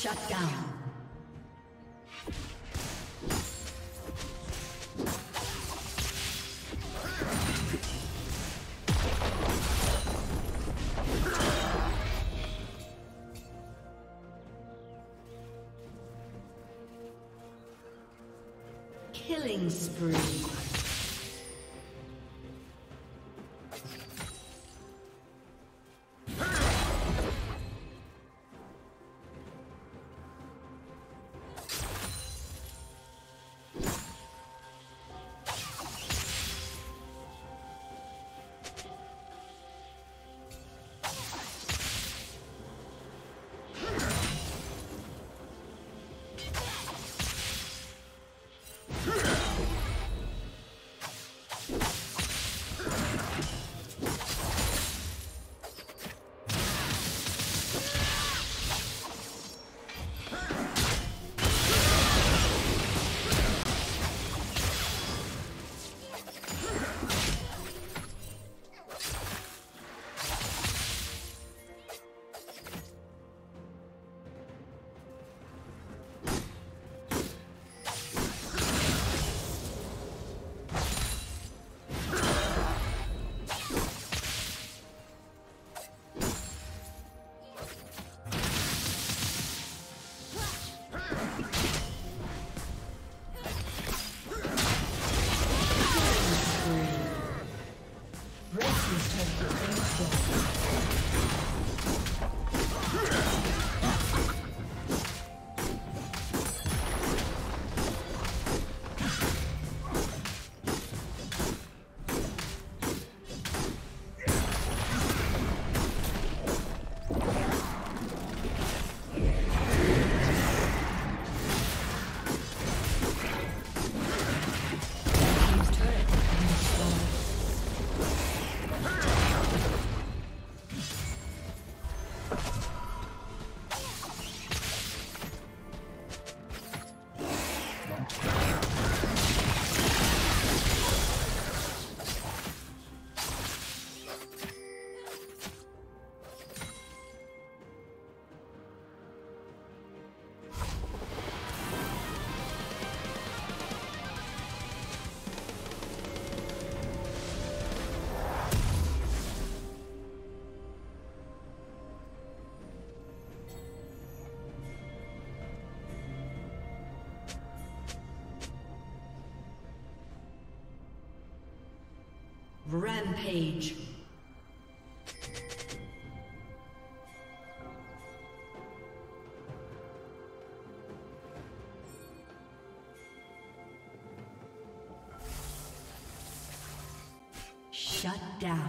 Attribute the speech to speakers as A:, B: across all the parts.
A: Shut down. Rampage. Shut down.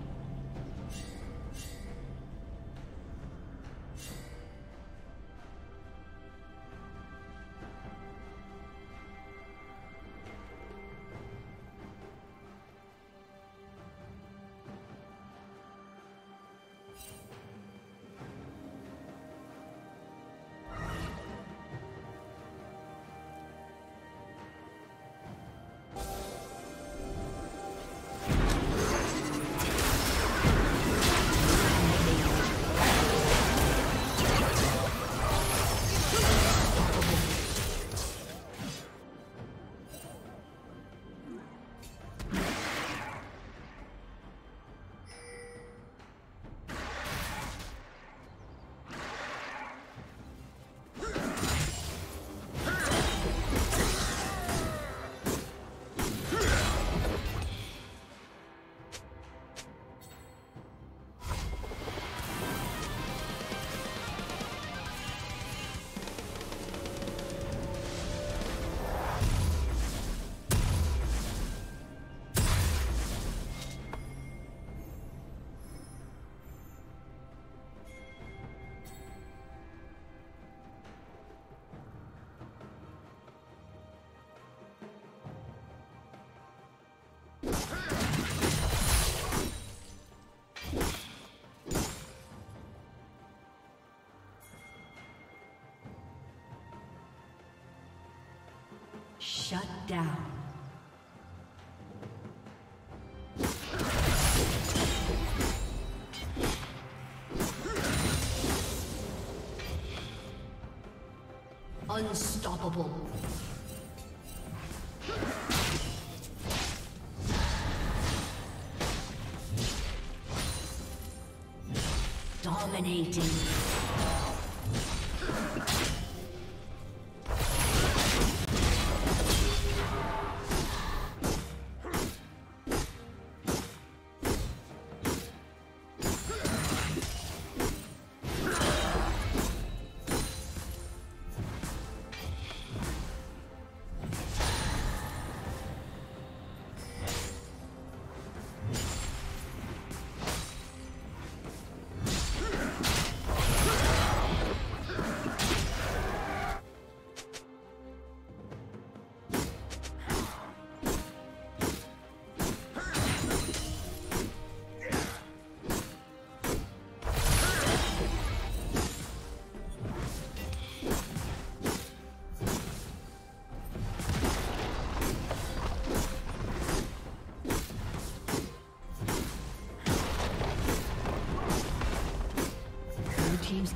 A: Shut down. Unstoppable. Dominating.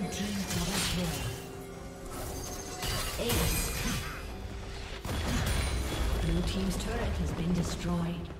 A: Red team double kill. Ace. Blue team's turret has been destroyed.